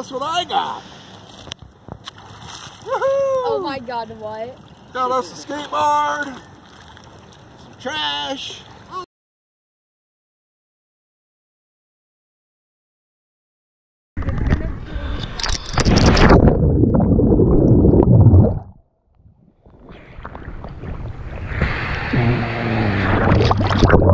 guess what I got? Oh my god, what? Got us a skateboard, some trash. Thank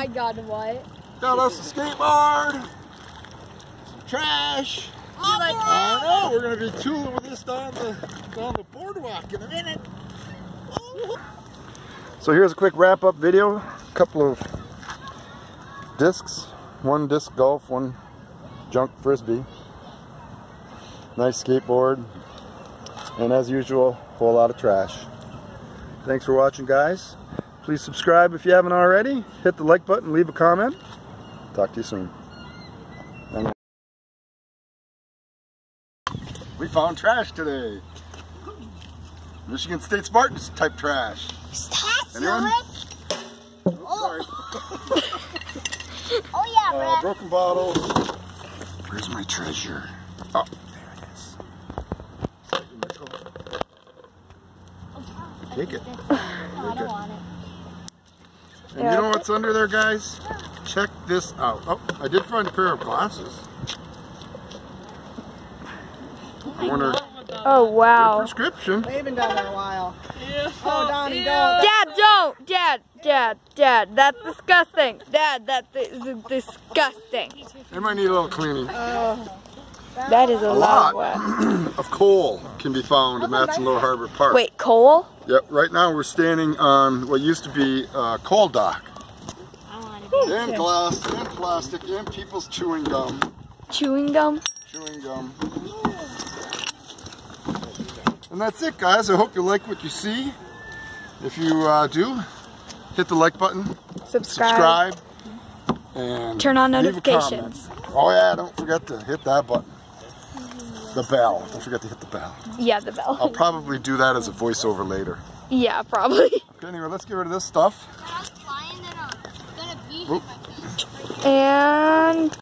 my god, what? Got us a skateboard. Some trash. Oh you like, I know, we're gonna be tooling with this down the down the boardwalk in a minute. So here's a quick wrap up video. A couple of discs. One disc golf, one junk frisbee. Nice skateboard. And as usual, a whole lot of trash. Thanks for watching guys. Please subscribe if you haven't already. Hit the like button, leave a comment. Talk to you soon. We found trash today. Michigan State Spartans type trash. Anyone? Sorry. Oh yeah, Uh, Brad. broken bottle. Where's my treasure? Oh, there it is. Thank you, Michael. Take it. No, I don't want it. And you know what's under there, guys? Check this out. Oh, I did find a pair of glasses. I wonder oh their wow. prescription. They've been down there a while. Oh, Donnie, don't. Dad, don't! Dad, Dad, Dad, that's disgusting. Dad, that is disgusting. They might need a little cleaning. That is a, A lot, lot. of coal can be found in Mattson Lower Harbor Park. Wait, coal? Yep, right now we're standing on what used to be uh, coal dock. I want to be. And glass, and plastic, and people's chewing gum. Chewing gum? Chewing gum. And that's it, guys. I hope you like what you see. If you uh, do, hit the like button, Subscribe. subscribe, and Turn on notifications. Oh yeah, don't forget to hit that button. The bell. Don't forget to hit the bell. Yeah, the bell. I'll probably do that as a voiceover later. Yeah, probably. Okay, anyway, let's get rid of this stuff. And